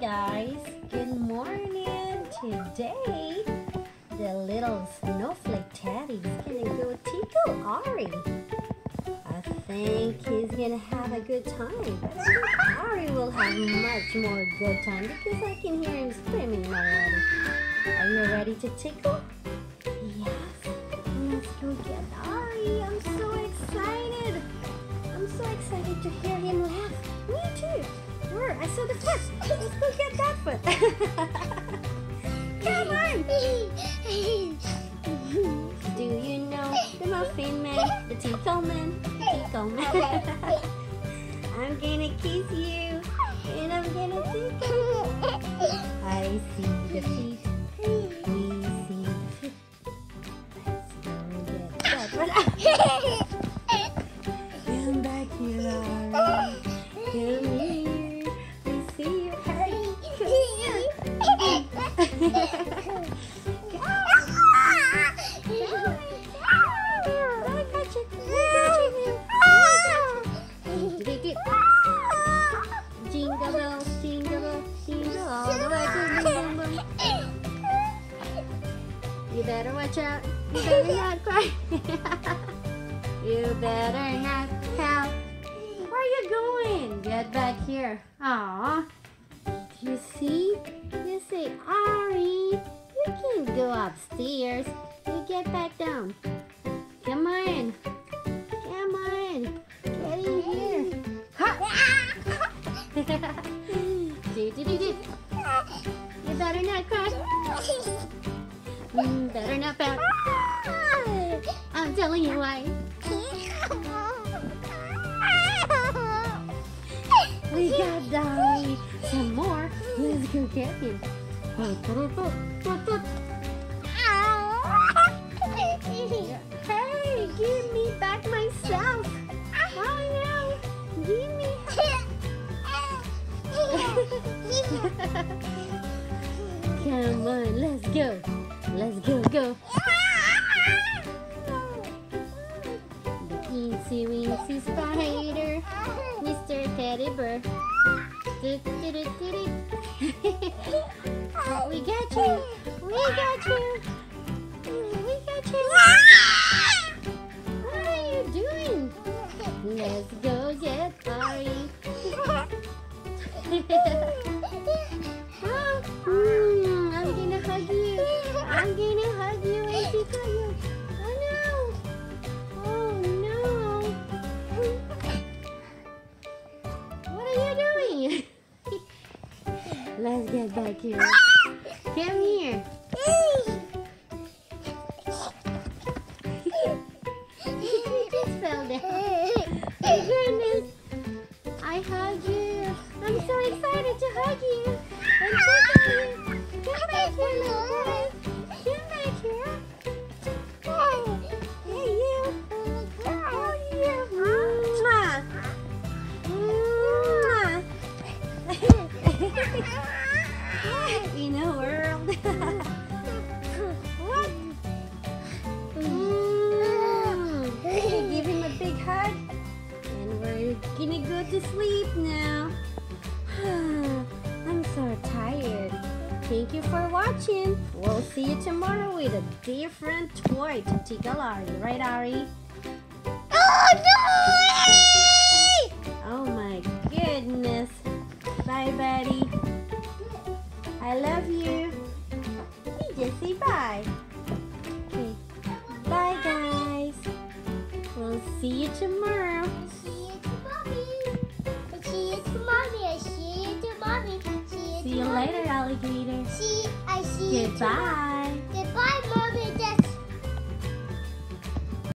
guys, good morning. Today, the little snowflake teddy's gonna go tickle Arri. I think he's gonna have a good time. Arri will have much more good time because I can hear him screaming already. Are you ready to tickle? Yes. Let's go get I saw the foot. Let's go get that foot. Come on. Do you know the muffin man, the tickle man, the tickle man? I'm gonna kiss you and I'm gonna tickle you. I see better watch out. You better not cry. you better not pout. Where are you going? Get back here. Aw. You see? You see, Arri, you can't go upstairs. You get back down. Come on. Come on. Get in here. Ha! You better not cry. Mm, better not pout. I'm telling you why. We got Dolly. Some more. Let's go get him. Hey, give me back myself. Give me. Come on, let's go. Let's go, go. The easy weensy spider. Mr. Teddy Bear. Do, do, do, do, do. We got you. We got you. We got you. What are you doing? Let's go get Arri. Let's get back here. Come here. you just fell down. see you tomorrow with a different toy to tickle Arri. Right, Arri? Oh no! Oh my goodness. Bye, buddy. I love you. Just say bye. Okay. Bye, guys. We'll see you tomorrow. See you See to you mommy. later, alligator. See, I see you. Goodbye. Goodbye, mommy.